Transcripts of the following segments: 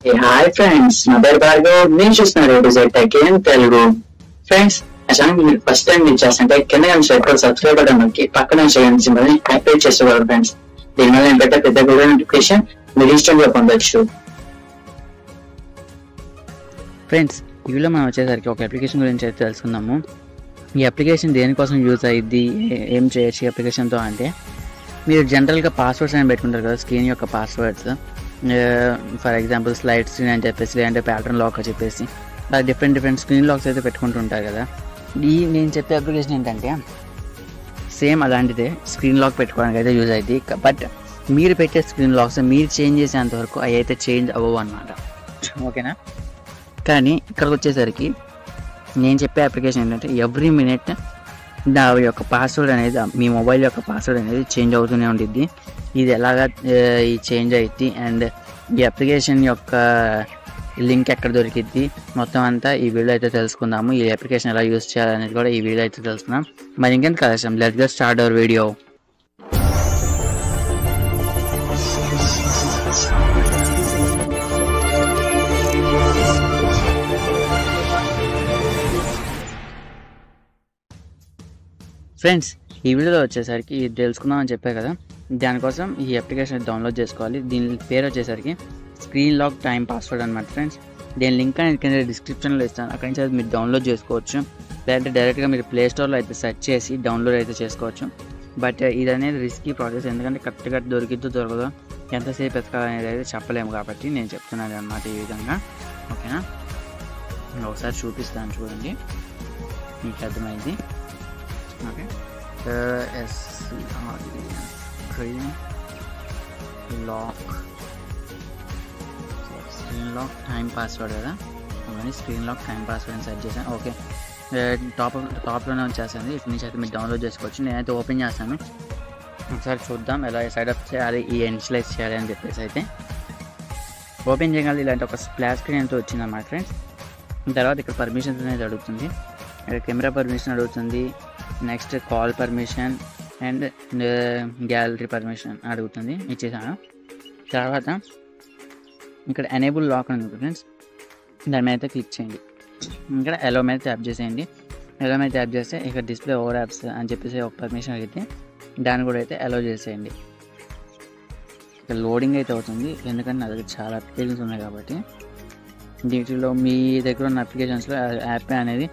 Hi friends నా పేరు భార్గవ్. నేను చూస్తున్నారు డిజైట్ టెక్ తెలుగు. ఫ్రెండ్స్ ఆ ఛానల్ మీరు ఫస్ట్ టైం మీరు చేస్తుంటే కింద నుంచి ఎక్కడ సబ్స్క్రైబ్ బటన్ నొక్కి పక్కన సింబల్ని యాక్టివేట్ చేసుకోవాలి ఫ్రెండ్స్ దీనివల్ల నేను పెట్టే పెద్ద వీడియో నోటిఫికేషన్ మీరు ఇన్స్టెంట్ పొందొచ్చు. ఫ్రెండ్స్ ఇవిలో మనం వచ్చేసరికి ఒక అప్లికేషన్ గురించి అయితే తెలుసుకుందాము. ఈ అప్లికేషన్ దేనికోసం యూజ్ అయ్యిద్ది ఏం చేయొచ్చు ఈ అప్లికేషన్తో అంటే మీరు జనరల్గా పాస్వర్డ్స్ అని పెట్టుకుంటారు కదా స్క్రీన్ యొక్క passwords for example slide screen అని చెప్పేసి లేదంటే ప్యాటర్న్ లాక్ అని చెప్పేసి అలా డిఫరెంట్ డిఫరెంట్ స్క్రీన్ లాక్స్ అయితే పెట్టుకుంటుంటారు కదా. ఈ నేను చెప్పే అప్లికేషన్ ఏంటంటే సేమ్ అలాంటిదే స్క్రీన్ లాక్ పెట్టుకోవడానికి అయితే యూజ్ అయింది బట్ మీరు పెట్టే స్క్రీన్ లాక్స్ మీరు చేంజ్ చేసేంత వరకు అవి అయితే చేంజ్ అవ్వవు అనమాట ఓకేనా? కానీ ఇక్కడికి వచ్చేసరికి నేను చెప్పే అప్లికేషన్ ఏంటంటే ఎవ్రీ మినిట్ నా యొక్క పాస్వర్డ్ అనేది మీ మొబైల్ యొక్క పాస్వర్డ్ అనేది చేంజ్ అవుతూనే ఉంటుంది ఇది ఎలాగా ఈ చేంజ్ అయ్యిద్ది అండ్ ఈ అప్లికేషన్ యొక్క లింక్ ఎక్కడ దొరికిద్ది మొత్తం అంతా ఈ వీడియో అయితే తెలుసుకుందాము. ఈ అప్లికేషన్ ఎలా యూస్ చేయాలనేది కూడా ఈ వీడియో అయితే తెలుసుకుందాం. మరి ఇంకెంత collection let get start our video friends ఈ వీడియోలో వచ్చేసరికి ఇది తెలుసుకుందామని చెప్పే కదా. దానికోసం ఈ అప్లికేషన్ డౌన్లోడ్ చేసుకోవాలి. దీని పేరు వచ్చేసరికి స్క్రీన్ లాక్ టైం పాస్వర్డ్ అనమాట ఫ్రెండ్స్ దీని లింక్ అనేది కింద డిస్క్రిప్షన్లో ఇస్తాను. అక్కడి నుంచి అది మీరు డౌన్లోడ్ చేసుకోవచ్చు. లేదంటే డైరెక్ట్గా మీరు ప్లే స్టోర్లో అయితే సెర్చ్ చేసి డౌన్లోడ్ అయితే చేసుకోవచ్చు. బట్ ఇది అనేది రిస్కీ ప్రాసెస్ ఎందుకంటే కరెక్ట్గా దొరికిద్దో దొరకదో ఎంతసేపు ఎతకాలనేది అయితే చెప్పలేము కాబట్టి నేను చెప్తున్నాను అనమాట ఈ విధంగా. ఓకేనా ఒకసారి చూపిస్తాను చూడండి. మీకు అర్థమైంది? Okay yes screen lock screen lock time password కదా ఇవన్నీ స్క్రీన్ లాక్ టైం పాస్వర్డ్ అని సెట్ చేశాను ఓకే టాప్ టాప్లోనే వచ్చేసింది ఇటు నుంచి అయితే మీరు డౌన్లోడ్ చేసుకోవచ్చు నేనైతే ఓపెన్ చేస్తాను ఒకసారి చూద్దాం ఎలా సైడప్ చేయాలి ఈ ఇనిషియలైజ్ చేయాలి అని చెప్పేసి అయితే ఓపెన్ చేయగలి ఇలాంటి ఒక స్ప్లాష్ స్క్రీన్ అయితే వచ్చింది అన్నమాట ఫ్రెండ్స్ తర్వాత ఇక్కడ పర్మిషన్స్ అనేది అడుగుతుంది ఇక్కడ కెమెరా పర్మిషన్ అడుగుతుంది next call permission and gallery permission అడుగుతుంది. ఇచ్చేసాను. తర్వాత ఇక్కడ ఎనేబుల్ లాక్ అని ఉంది ఫ్రెండ్స్ దాని మీద అయితే క్లిక్ చేయండి. ఇక్కడ ఎలో మీద ట్యాప్ చేసేయండి. ఎలో మీద ట్యాప్ చేస్తే ఇక్కడ డిస్ప్లే ఓవర్ యాప్స్ అని చెప్పేసి ఒక పర్మిషన్ అయితే దాన్ని కూడా అయితే అలో చేసేయండి. ఇక్కడ లోడింగ్ అయితే అవుతుంది. ఎందుకంటే నా దగ్గర చాలా అప్లికేషన్స్ ఉన్నాయి కాబట్టి. దీంట్లో మీ దగ్గర ఉన్న అప్లికేషన్స్లో యాప్ అనేది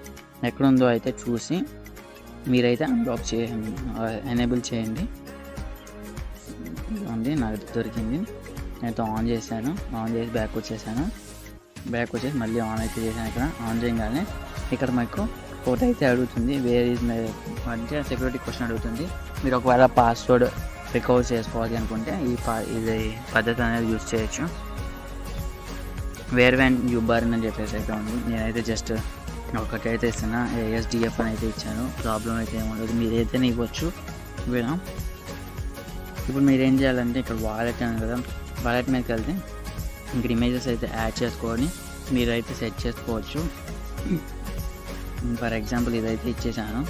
ఎక్కడుందో అయితే చూసి మీరైతే అన్బ్లాక్ చేయండి ఎనేబుల్ చేయండి. ఉంది నాకు దొరికింది. నేనైతే ఆన్ చేశాను ఆన్ చేసి బ్యాక్ వచ్చేసాను. బ్యాక్ వచ్చేసి మళ్ళీ ఆన్ అయితే చేశాను ఇక్కడ. ఆన్ చేయగానే ఇక్కడ మాకు ఫోటో అయితే అడుగుతుంది వేర్ ఈజ్ మై మధ్య సెక్యూరిటీ క్వశ్చన్ అడుగుతుంది. మీరు ఒకవేళ పాస్వర్డ్ రికవర్ చేసుకోవాలి అనుకుంటే ఈ పా ఇది పద్ధతి అనేది యూజ్ చేయొచ్చు. వేర్ వ్యాన్ యూబార్ అని చెప్పేసి అయితే ఉంది. నేనైతే జస్ట్ ఒకటైతే ఇస్తున్నా ఏఎస్డిఎఫ్ అని అయితే ఇచ్చాను ప్రాబ్లం అయితే ఏముండదు మీరు ఇవ్వచ్చు. వీళ్ళ ఇప్పుడు మీరు ఏం చేయాలంటే ఇక్కడ వాలెట్ అని కదా వాలెట్ మీదకి వెళ్తే ఇక్కడ ఇమేజెస్ అయితే యాడ్ చేసుకొని మీరైతే సెట్ చేసుకోవచ్చు. ఫర్ ఎగ్జాంపుల్ ఇదైతే ఇచ్చేసాను.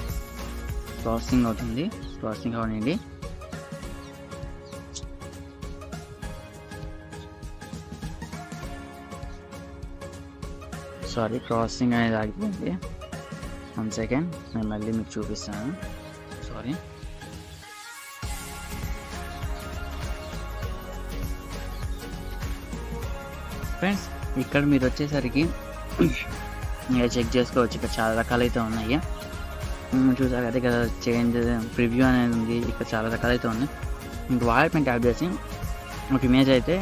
ప్రాసెసింగ్ అవుతుంది. ప్రాసెసింగ్ అవనండి సారీ ప్రాసెసింగ్ అనేది ఆగిపోయింది వన్ సెకండ్ నేను మళ్ళీ మీకు చూపిస్తాను సారీ ఫ్రెండ్స్ ఇక్కడ మీరు వచ్చేసరికి మీరు చెక్ చేసుకోవచ్చు ఇక్కడ చాలా రకాలైతే ఉన్నాయి మ్మ్, చూసారు కదా ఇక్కడ చేంజ్ ప్రివ్యూ అనేది ఉంది ఇక్కడ చాలా రకాలైతే ఉన్నాయి ఇంక వాలెట్ మీద ట్యాప్ చేసి ఒక ఇమేజ్ అయితే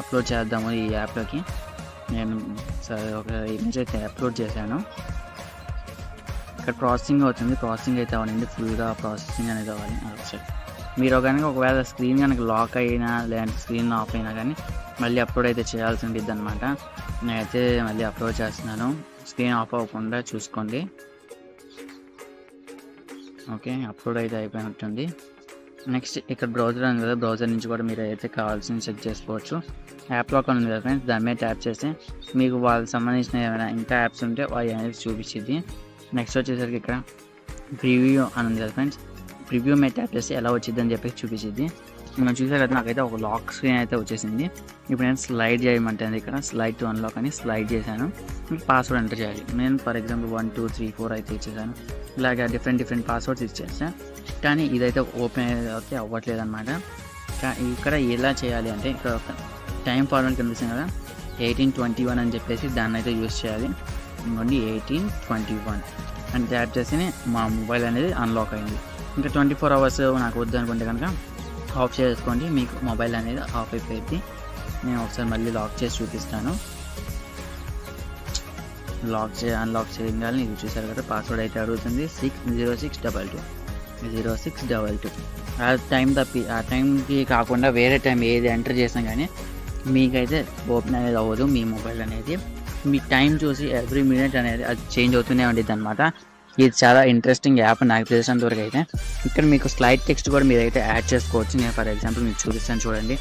అప్లోడ్ చేద్దాము ఈ యాప్లోకి నేను సరే ఒక ఇమేజ్ అయితే అప్లోడ్ చేశాను. ఇక్కడ ప్రాసెసింగ్ అవుతుంది ప్రాసెసింగ్ అయితే అవ్వండి ఫుల్గా ప్రాసెసింగ్ అనేది అవ్వాలి. ఒకసారి మీరు కనుక ఒకవేళ స్క్రీన్ కనుక లాక్ అయినా లేదంటే స్క్రీన్ ఆఫ్ అయినా కానీ మళ్ళీ అప్లోడ్ అయితే చేయాల్సి ఉంటుంది అనమాట నేనైతే మళ్ళీ అప్లోడ్ చేస్తున్నాను. స్క్రీన్ ఆఫ్ అవ్వకుండా చూసుకోండి. ఓకే అప్లోడ్ అయితే అయిపోయినట్టుంది. నెక్స్ట్ ఇక్కడ బ్రౌజర్ ఉంది కదా బ్రౌజర్ నుంచి కూడా మీరు అయితే కావాల్సింది చెక్ చేసుకోవచ్చు. యాప్ లాక్ ఉంది కదా ఫ్రెండ్స్ దాని మీద ట్యాప్ చేస్తే మీకు వాళ్ళకి సంబంధించిన ఏమైనా ఇంకా యాప్స్ ఉంటే అవి అనేది చూపించింది. నెక్స్ట్ వచ్చేసరికి ఇక్కడ ప్రివ్యూ అని ఉంది కదా ఫ్రెండ్స్ ప్రివ్యూ మీద ట్యాప్ చేస్తే ఎలా వచ్చిందని చెప్పేసి చూపించింది. మనం చూసే కదా నాకైతే ఒక లాక్ స్క్రీన్ అయితే వచ్చేసింది. ఇప్పుడు నేను స్లైడ్ చేయమంటుంది ఇక్కడ. స్లైడ్ టు అన్లాక్ అని స్లైడ్ చేశాను. పాస్వర్డ్ ఎంటర్ చేయాలి. నేను for example one two three four అయితే ఇచ్చేసాను. ఇలాగ డిఫరెంట్ డిఫరెంట్ పాస్వర్డ్స్ ఇచ్చేసాను కానీ ఇదైతే ఓపెన్ అయితే అవ్వట్లేదు అనమాట ఇక్కడ ఎలా చేయాలి అంటే ఇక్కడ ఒక టైం ఫార్మాట్ కనిపిస్తుంది కదా. ఎయిటీన్ ట్వంటీ వన్ అని చెప్పేసి దాన్ని అయితే యూస్ చేయాలి. ఇంకోండి ఎయిటీన్ ట్వంటీ వన్ అని ట్యాప్ చేస్తేనే మా మొబైల్ అనేది అన్లాక్ అయింది. ఇంకా ట్వంటీ ఫోర్ అవర్స్ నాకు వద్దు అనుకుంటే కనుక ఆఫ్ చేసుకోండి. మీకు మొబైల్ అనేది ఆఫ్ అయిపోయింది. నేను ఒకసారి మళ్ళీ లాక్ చేసి చూపిస్తాను. లాక్ చే అన్లాక్ చేయగానే ఇది చూసారు కదా పాస్వర్డ్ అయితే అడుగుతుంది. Six zero six double two zero six double two ఆ టైం తప్పి ఆ టైంకి కాకుండా వేరే టైం ఏది ఎంటర్ చేసినా కానీ మీకైతే ఓపెన్ అనేది అవ్వదు. మీ మొబైల్ అనేది మీ టైం చూసి ఎవ్రీ మినిట్ అనేది అది చేంజ్ అవుతూనే ఉండేది అనమాట ఇది చాలా ఇంట్రెస్టింగ్ యాప్ నాకు తెలిసినంత వరకు అయితే. ఇక్కడ మీకు స్లైడ్ టెక్స్ట్ కూడా మీరు అయితే యాడ్ చేసుకోవచ్చు. నేను ఫర్ ఎగ్జాంపుల్ మీకు చూపిస్తాను చూడండి.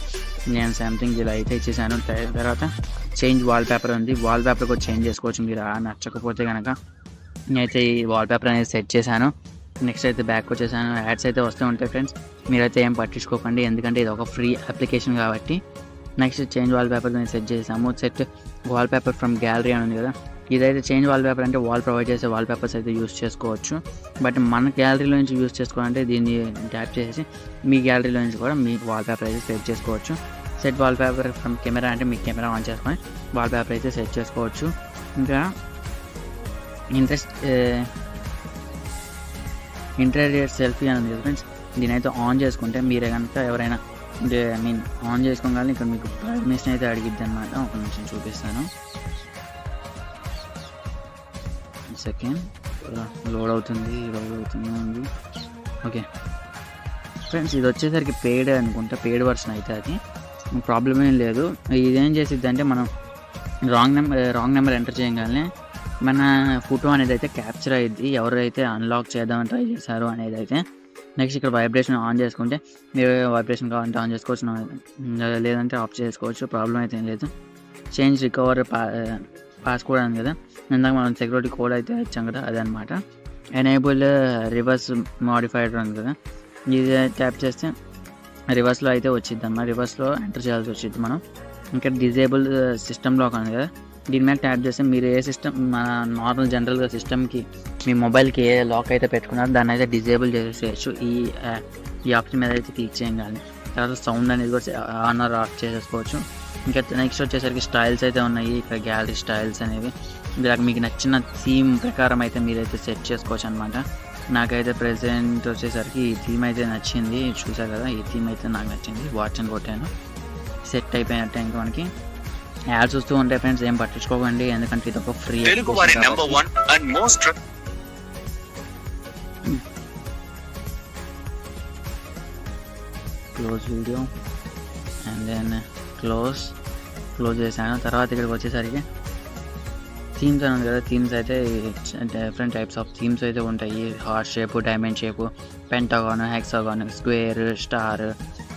నేను సంథింగ్ ఇలా అయితే ఇచ్చేసాను. తర్వాత చేంజ్ వాల్ పేపర్ ఉంది. వాల్ పేపర్ కూడా చేంజ్ చేసుకోవచ్చు మీరు. నచ్చకపోతే కనుక నేనైతే ఈ వాల్ పేపర్ అనేది సెట్ చేశాను. నెక్స్ట్ అయితే బ్యాక్ వచ్చేసాను. యాడ్స్ అయితే వస్తూ ఉంటాయి ఫ్రెండ్స్ మీరైతే ఏం పట్టించుకోకండి. ఎందుకంటే ఇది ఒక ఫ్రీ అప్లికేషన్ కాబట్టి. నెక్స్ట్ చేంజ్ వాల్ పేపర్ నేను సెట్ చేసాము. Set wallpaper from gallery అని ఉంది కదా. ఇదైతే చేంజ్ వాల్ పేపర్ అంటే వాల్ ప్రొవైడ్ చేసే వాల్ పేపర్స్ అయితే యూస్ చేసుకోవచ్చు. బట్ మన గ్యాలరీలో నుంచి యూస్ చేసుకోవాలంటే దీన్ని ట్యాప్ చేసి మీ గ్యాలరీలో నుంచి కూడా మీ వాల్ పేపర్ అయితే సెట్ చేసుకోవచ్చు. Set wallpaper from camera అంటే మీ కెమెరా ఆన్ చేసుకొని వాల్ పేపర్ అయితే సెట్ చేసుకోవచ్చు. ఇంకా ఇంట్రెస్ట్ ఇంటీరియర్ సెల్ఫీ అని ఉంది ఫ్రెండ్స్ దీని అయితే ఆన్ చేసుకుంటే మీరే కనుక ఎవరైనా అంటే ఐ మీన్ ఆన్ చేసుకోగానే ఇక్కడ మీకు పర్మిషన్ అయితే అడిగిద్ది అనమాట ఒక నిమిషం చూపిస్తాను. సెకండ్. లోడ్ అవుతుంది లోడ్ అవుతుంది ఉంది ఓకే. ఫ్రెండ్స్ ఇది వచ్చేసరికి పెయిడ్ అనుకుంటా పెయిడ్ వర్షన్ అయితే అది. ప్రాబ్లం ఏం లేదు. ఇదేం చేసిద్ది అంటే మనం wrong number wrong number enter చేయగానే మన ఫోటో అనేది అయితే క్యాప్చర్ అయ్యింది ఎవరైతే అన్లాక్ చేద్దామని ట్రై చేశారు అనేది అయితే. నెక్స్ట్ ఇక్కడ వైబ్రేషన్ ఆన్ చేసుకుంటే మీరు వైబ్రేషన్ కావాలంటే ఆన్ చేసుకోవచ్చు. లేదంటే ఆఫ్ చేసుకోవచ్చు. ప్రాబ్లం అయితే ఏం లేదు. చేంజ్ రికవర్ పాస్ కూడా అని కదా? ఇందాక మనం సెక్యూరిటీ కోడ్ అయితే ఇచ్చాం కదా అదనమాట ఎనేబుల్ రివర్స్ మాడిఫైడ్ ఉంది కదా? ఇది ట్యాప్ చేస్తే రివర్స్లో అయితే వచ్చింది అన్నమాట రివర్స్లో ఎంటర్ చేయాల్సి వచ్చింది మనం. ఇంకా డిజేబుల్ సిస్టమ్ లాక్ ఉంది కదా? దీని మీద ట్యాప్ చేస్తే మీరు ఏ సిస్టమ్ మన నార్మల్ జనరల్గా సిస్టమ్కి మీ మొబైల్కి ఏ లాక్ అయితే పెట్టుకున్నారో దాన్ని అయితే డిజేబుల్ చేసేసేయచ్చు ఈ ఈ ఆప్షన్ మీద అయితే క్లిక్ చేయగానే. తర్వాత సౌండ్ అనేది కూడా ఆన్ ఆర్ ఆఫ్ చేసేసుకోవచ్చు. ఇంకా నెక్స్ట్ వచ్చేసరికి స్టైల్స్ అయితే ఉన్నాయి. ఇక్కడ గ్యాలరీ స్టైల్స్ అనేవి. ఇలా మీకు నచ్చిన థీమ్ ప్రకారం అయితే మీరైతే సెట్ చేసుకోవచ్చు అనమాట నాకైతే ప్రెసెంట్ వచ్చేసరికి ఈ థీమ్ అయితే నచ్చింది. చూసారు కదా ఈ థీమ్ అయితే నాకు నచ్చింది. వాచ్ అని కొట్టాను. సెట్ అయిపోయినట్టు ఇంకా మనకి. యాడ్స్ వస్తూ ఉంటాయి ఫ్రెండ్స్ ఏం పట్టించుకోకండి. ఎందుకంటే ఇది ఒక free close video and then close close చేశాను. తర్వాత ఇక్కడికి వచ్చేసరికి థీమ్స్ అని ఉంది కదా థీమ్స్ అయితే డిఫరెంట్ టైప్స్ ఆఫ్ థీమ్స్ అయితే ఉంటాయి. Heart shape diamond shape pentagon hexagon square star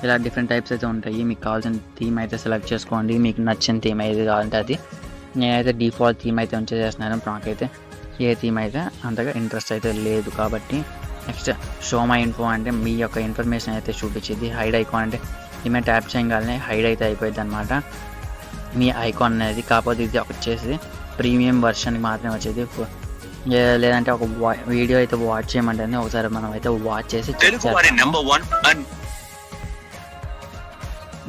ఇలా డిఫరెంట్ టైప్స్ అయితే ఉంటాయి. మీకు కావాల్సిన థీమ్ అయితే సెలెక్ట్ చేసుకోండి. మీకు నచ్చిన థీమ్ ఏది కావాలంటే అది. నేనైతే డిఫాల్ట్ థీమ్ అయితే ఉంచేసేస్తున్నాను. నాకైతే ఏ థీమ్ అయితే అంతగా ఇంట్రెస్ట్ అయితే లేదు. కాబట్టి నెక్స్ట్ షో మై ఇన్ఫో అంటే మీ యొక్క ఇన్ఫర్మేషన్ అయితే చూపించింది. హైడ్ ఐకాన్ అంటే ఈమె ట్యాప్ చేయగానే హైడ్ అయితే అయిపోయింది అనమాట మీ ఐకాన్ అనేది కాకపోతే ఇది వచ్చేసి ప్రీమియం వర్షన్కి మాత్రమే వచ్చేది. లేదంటే ఒక వీడియో అయితే వాచ్ చేయమంటే ఒకసారి మనం అయితే వాచ్ చేసి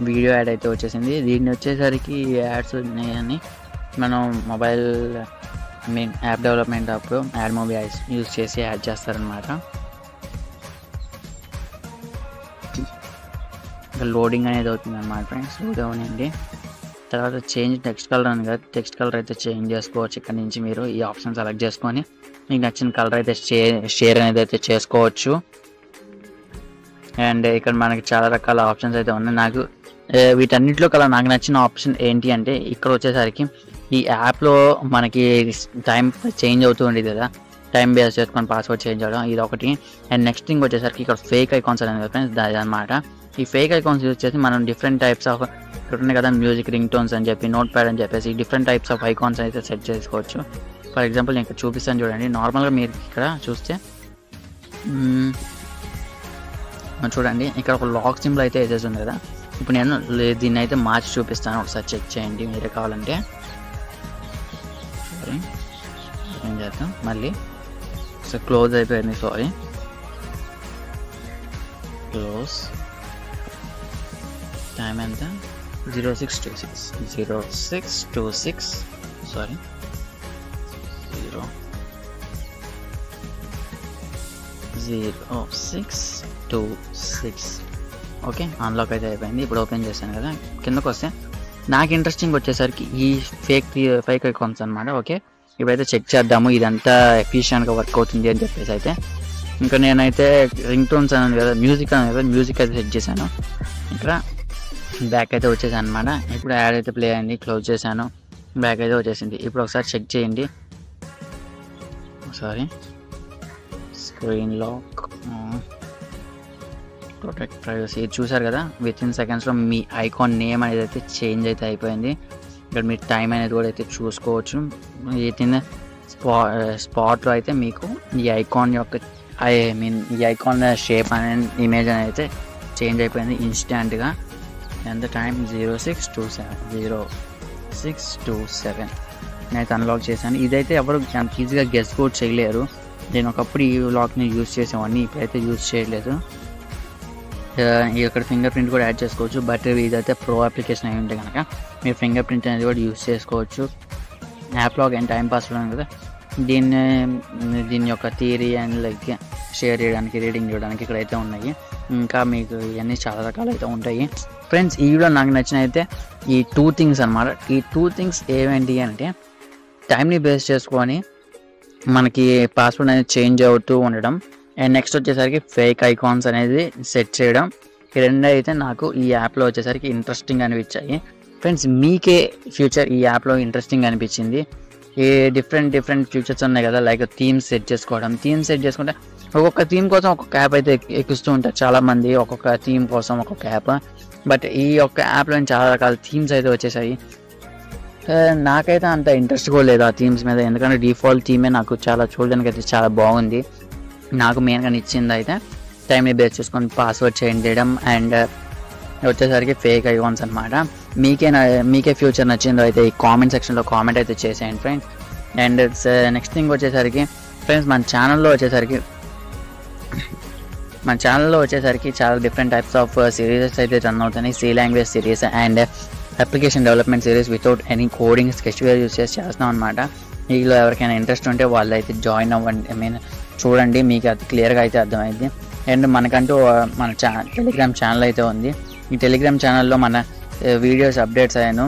వీడియో యాడ్ అయితే వచ్చేసింది. దీన్ని వచ్చేసరికి యాడ్స్ ఉన్నాయని మనం మొబైల్ మీన్ యాప్ డెవలప్మెంట్ అప్పుడు యాడ్ మూవీ యూస్ చేసి యాడ్ చేస్తారనమాట లోడింగ్ అనేది అవుతుంది అనమాట ఫ్రెండ్స్ స్లోగా అవనండి. తర్వాత చేంజ్ టెక్స్ట్ కలర్ అని కదా టెక్స్ట్ కలర్ అయితే చేంజ్ చేసుకోవచ్చు ఇక్కడ నుంచి మీరు ఈ ఆప్షన్ సెలెక్ట్ చేసుకొని. మీకు నచ్చిన కలర్ అయితే షేర్ అనేది అయితే చేసుకోవచ్చు. అండ్ ఇక్కడ మనకి చాలా రకాల ఆప్షన్స్ అయితే ఉన్నాయి. నాకు వీటన్నింటిలో వీటన్నిటిలో నాకు నచ్చిన ఆప్షన్ ఏంటి అంటే ఇక్కడ వచ్చేసరికి ఈ యాప్లో మనకి టైం చేంజ్ అవుతూ ఉండేది కదా. టైం బేస్ చేసుకొని పాస్వర్డ్ చేంజ్ చేయడం ఇది ఒకటి అండ్ నెక్స్ట్ థింగ్ వచ్చేసరికి ఇక్కడ ఫేక్ ఐకాన్స్ అనేది ఫ్రెండ్స్ అది అనమాట ఈ ఫేక్ ఐకాన్స్ యూజ్ చేసి మనం డిఫరెంట్ టైప్స్ ఆఫ్ ఇక్కడ ఉన్నాయి కదా మ్యూజిక్ రింగ్ టోన్స్ అని చెప్పి నోట్ ప్యాడ్ అని చెప్పేసి డిఫరెంట్ టైప్స్ ఆఫ్ ఐకాన్స్ అయితే సెట్ చేసుకోవచ్చు. ఫర్ ఎగ్జాంపుల్ నేను ఇక్కడ చూపిస్తాను చూడండి. నార్మల్గా మీరు ఇక్కడ చూస్తే చూడండి. ఇక్కడ ఒక లాక్ సింబల్ అయితే వేసేసింది కదా. ఇప్పుడు నేను లే- దీన్ని అయితే మార్చి చూపిస్తాను. ఒకసారి చెక్ చేయండి. మీరే కావాలంటే. సారీ ఏం చేద్దాం? మళ్ళీ ఒకసారి క్లోజ్ అయిపోయింది. సారీ క్లోజ్ టైం ఎంత zero six two six zero six two six sorry zero zero six two six okay unlock అయితే అయిపోయింది ఇప్పుడు ఓపెన్ చేశాను కదా కిందకు వస్తే నాకు ఇంట్రెస్టింగ్ వచ్చేసరికి ఈ ఫేక్ ఫేక్ అకౌంట్స్ అనమాట ఓకే ఇప్పుడైతే చెక్ చేద్దాము ఇదంతా ఎఫిషియెంట్గా వర్క్ అవుతుంది అని చెప్పేసి అయితే ఇంకా నేనైతే రింగ్ టోన్స్ అన్నాను కదా మ్యూజిక్ అన్నాను కదా మ్యూజిక్ అయితే సెట్ చేశాను ఇక్కడ బ్యాక్ అయితే వచ్చేసాను అనమాట ఇప్పుడు యాడ్ అయితే ప్లే అయింది క్లోజ్ చేశాను. బ్యాక్ అయితే వచ్చేసింది. ఇప్పుడు ఒకసారి చెక్ చేయండి. Sorry screen lock protect privacy ఇది చూసారు కదా? విత్ ఇన్ సెకండ్స్లో మీ ఐకాన్ నేమ్ అనేది అయితే చేంజ్ అయితే అయిపోయింది. ఇక్కడ మీరు టైం అనేది కూడా అయితే చూసుకోవచ్చు. విత్ ఇన్ స్పా స్పాట్లో అయితే మీకు ఈ ఐకాన్ యొక్క ఐ మీన్ ఈ ఐకాన్ షేప్ అనే ఇమేజ్ అనేది అయితే చేంజ్ అయిపోయింది ఇన్స్టాంట్గా ఎంత time zero six two seven zero six two seven నేనైతే అన్లాక్ చేశాను. ఇదైతే ఎవరు అంత ఈజీగా గెస్ కూడా చేయలేరు. నేను ఒకప్పుడు ఈ లాక్ని యూజ్ చేసేవాడిని ఇప్పుడైతే యూజ్ చేయలేదు. ఇక్కడ ఫింగర్ ప్రింట్ కూడా యాడ్ చేసుకోవచ్చు. బట్ ఇదైతే ప్రో అప్లికేషన్ అయి ఉంటే కనుక మీరు ఫింగర్ ప్రింట్ అనేది కూడా యూజ్ చేసుకోవచ్చు. App log and time pass ఉన్నాను కదా. దీన్ని దీని యొక్క థియరీ అండ్ లైక్ షేర్ చేయడానికి రీడింగ్ చేయడానికి ఇక్కడైతే ఉన్నాయి. ఇంకా మీకు ఇవన్నీ చాలా రకాలు అయితే ఉంటాయి. ఫ్రెండ్స్ ఈ వీడియో నాకు నచ్చినైతే ఈ టూ థింగ్స్ అన్నమాట. ఈ టూ థింగ్స్ ఏమేంటి అంటే టైంని బేస్ చేసుకొని మనకి పాస్వర్డ్ అనేది చేంజ్ అవుతూ ఉండడం. అండ్ నెక్స్ట్ వచ్చేసరికి ఫేక్ ఐకాన్స్ అనేది సెట్ చేయడం. ఈ రెండు అయితే నాకు ఈ యాప్లో వచ్చేసరికి ఇంట్రెస్టింగ్ అనిపించాయి. ఫ్రెండ్స్ మీకే ఫ్యూచర్ ఈ యాప్లో ఇంట్రెస్టింగ్ అనిపించింది. ఏ డిఫరెంట్ డిఫరెంట్ ఫ్యూచర్స్ ఉన్నాయి కదా లైక్ థీమ్స్ సెట్ చేసుకోవడం. థీమ్ సెట్ చేసుకుంటే ఒక్కొక్క థీమ్ కోసం ఒక్కొక్క యాప్ అయితే ఎక్కిస్తూ ఉంటారు చాలామంది. ఒక్కొక్క థీమ్ కోసం ఒక్కొక్క యాప్ బట్ ఈ యొక్క యాప్లో చాలా రకాల థీమ్స్ అయితే వచ్చేసాయి. నాకైతే అంత ఇంట్రెస్ట్ కూడా లేదు ఆ థీమ్స్ మీద. ఎందుకంటే డిఫాల్ట్ థీమే నాకు చాలా చూడడానికి అయితే చాలా బాగుంది. నాకు మెయిన్గా నచ్చింది అయితే టైంని బేస్ చేసుకొని పాస్వర్డ్ చేంజ్ చేయడం అండ్ uh, వచ్చేసరికి ఫేక్ ఐకాన్స్ అనమాట మీకే నా- మీకే ఫ్యూచర్ నచ్చిందో అయితే ఈ కామెంట్ సెక్షన్లో కామెంట్ అయితే చేసేయండి ఫ్రెండ్స్ అండ్ నెక్స్ట్ థింగ్ వచ్చేసరికి ఫ్రెండ్స్ మన ఛానల్లో వచ్చేసరికి మన ఛానల్లో వచ్చేసరికి చాలా డిఫరెంట్ టైప్స్ ఆఫ్ సిరీసెస్ అయితే రన్ అవుతున్నాయి. C language series and application development series without any coding Sketchware use చేసి చేస్తున్నాం అనమాట వీటిలో ఎవరికైనా ఇంట్రెస్ట్ ఉంటే వాళ్ళు అయితే జాయిన్ అవ్వండి. ఐ మీన్ చూడండి మీకు అది క్లియర్గా అయితే అర్థమైంది అండ్ మనకంటూ uh, మన ఛా టెలిగ్రామ్ ఛానల్ అయితే ఉంది. ఈ టెలిగ్రామ్ ఛానల్లో మన uh, వీడియోస్ అప్డేట్స్ అయ్యాను.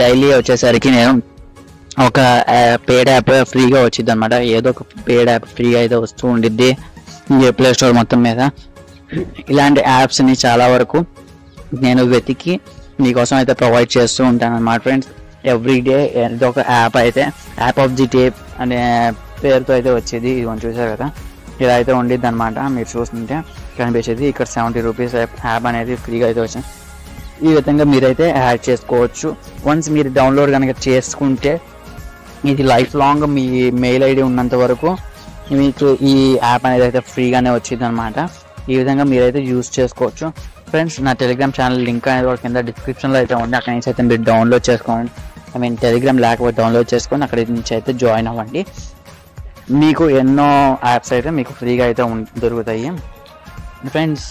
డైలీ వచ్చేసరికి నేను ఒక uh, పేడ్ యాప్ ఫ్రీగా వచ్చింది అనమాట ఏదో ఒక పేడ్ యాప్ ఫ్రీగా అయితే వస్తూ ఉండిద్ది. ప్లే స్టోర్ మొత్తం మీద. ఇలాంటి యాప్స్ని చాలా వరకు నేను వెతికి మీకోసం అయితే ప్రొవైడ్ చేస్తూ ఉంటాను అనమాట ఫ్రెండ్స్ ఎవ్రీ డే ఏదో ఒక యాప్ అయితే యాప్ ఆఫ్ ది టేప్ అనే పేరుతో అయితే వచ్చేది. ఇది కొంచెం చూసారు కదా? ఇలా అయితే ఉండిద్ది అనమాట మీరు చూస్తుంటే కనిపించేది ఇక్కడ సెవెంటీ రూపీస్ యాప్ అనేది ఫ్రీగా అయితే వచ్చింది. ఈ విధంగా మీరైతే యాడ్ చేసుకోవచ్చు. వన్స్ మీరు డౌన్లోడ్ కనుక చేసుకుంటే ఇది లైఫ్ లాంగ్ మీ మెయిల్ ఐడి ఉన్నంత వరకు మీకు ఈ యాప్ అనేది అయితే ఫ్రీగానే వచ్చింది అనమాట ఈ విధంగా మీరైతే యూజ్ చేసుకోవచ్చు. ఫ్రెండ్స్ నా టెలిగ్రామ్ ఛానల్ లింక్ అనేది కూడా కింద డిస్క్రిప్షన్లో అయితే ఉంది. అక్కడ నుంచి అయితే మీరు డౌన్లోడ్ చేసుకోండి. ఐ మీన్ టెలిగ్రామ్ లేకపోతే డౌన్లోడ్ చేసుకొని అక్కడ నుంచి అయితే జాయిన్ అవ్వండి. మీకు ఎన్నో యాప్స్ అయితే మీకు ఫ్రీగా అయితే దొరుకుతాయి. ఫ్రెండ్స్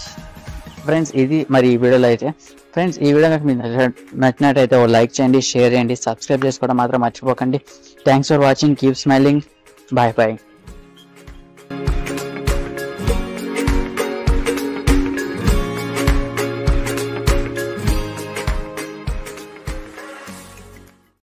ఫ్రెండ్స్ ఇది మరి ఈ వీడియోలో అయితే ఫ్రెండ్స్ ఈ వీడియో మీకు నచ్చినట్టయితే ఓ లైక్ చేయండి షేర్ చేయండి సబ్స్క్రైబ్ చేసుకోవడం మాత్రం మర్చిపోకండి. Thanks for watching keep smiling bye bye